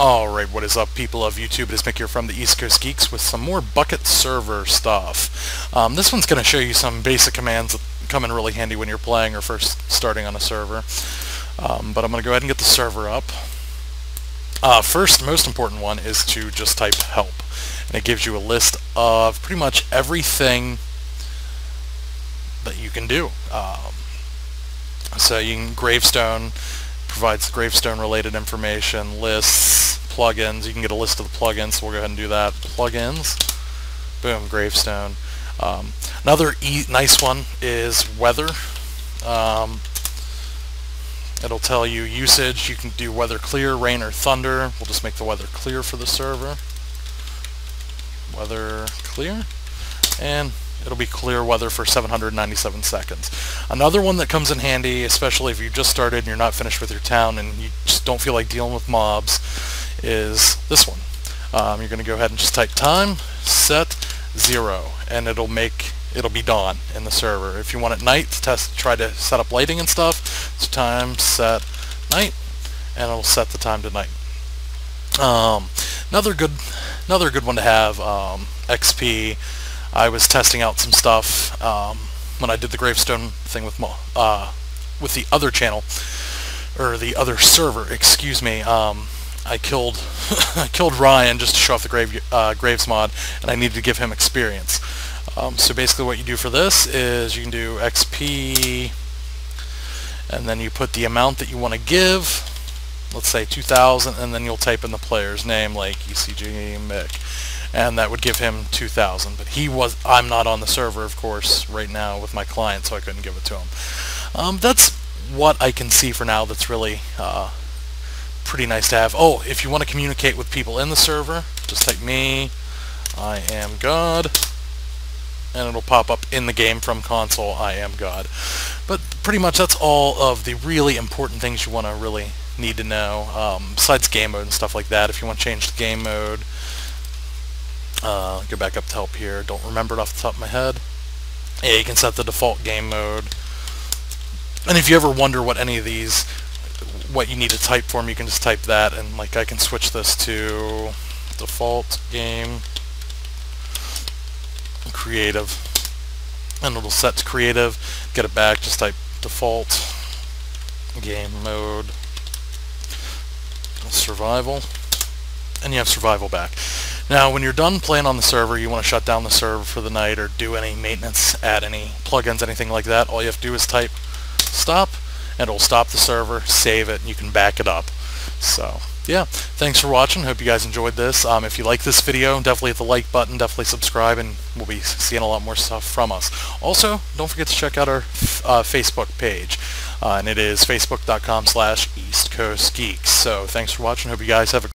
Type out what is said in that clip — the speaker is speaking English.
Alright, what is up people of YouTube? It is Mick here from the East Coast Geeks with some more Bukkit server stuff. Um, this one's going to show you some basic commands that come in really handy when you're playing or first starting on a server. Um, but I'm going to go ahead and get the server up. Uh, first, most important one is to just type help. And it gives you a list of pretty much everything that you can do. Um, so you can gravestone, provides gravestone related information, lists, plugins. You can get a list of the plugins, so we'll go ahead and do that. Plugins, boom, gravestone. Um, another e nice one is weather. Um, it'll tell you usage. You can do weather clear, rain, or thunder. We'll just make the weather clear for the server. Weather clear. And it'll be clear weather for 797 seconds. Another one that comes in handy, especially if you just started and you're not finished with your town and you just don't feel like dealing with mobs, is this one. Um, you're going to go ahead and just type time, set, zero, and it'll make it'll be dawn in the server. If you want it night to test, try to set up lighting and stuff, it's time, set, night, and it'll set the time to night. Um, another good another good one to have, um, XP I was testing out some stuff um, when I did the gravestone thing with uh, with the other channel or the other server. Excuse me. Um, I killed I killed Ryan just to show off the grave uh, graves mod, and I needed to give him experience. Um, so basically, what you do for this is you can do XP, and then you put the amount that you want to give. Let's say 2,000, and then you'll type in the player's name, like ECG Mick and that would give him 2,000. But he was, I'm not on the server, of course, right now with my client, so I couldn't give it to him. Um, that's what I can see for now that's really uh, pretty nice to have. Oh, if you want to communicate with people in the server, just type me, I am God, and it'll pop up in the game from console, I am God. But pretty much that's all of the really important things you want to really need to know, um, besides game mode and stuff like that. If you want to change the game mode, uh, go back up to help here. Don't remember it off the top of my head. Yeah, you can set the default game mode. And if you ever wonder what any of these, what you need to type for them, you can just type that, and like I can switch this to default game creative, and it'll set to creative. Get it back, just type default game mode survival, and you have survival back. Now, when you're done playing on the server, you want to shut down the server for the night or do any maintenance, add any plugins, anything like that. All you have to do is type stop, it'll stop the server, save it, and you can back it up. So, yeah, thanks for watching. Hope you guys enjoyed this. Um, if you like this video, definitely hit the like button, definitely subscribe, and we'll be seeing a lot more stuff from us. Also, don't forget to check out our uh, Facebook page, uh, and it is facebook.com slash East Coast Geeks. So, thanks for watching. Hope you guys have a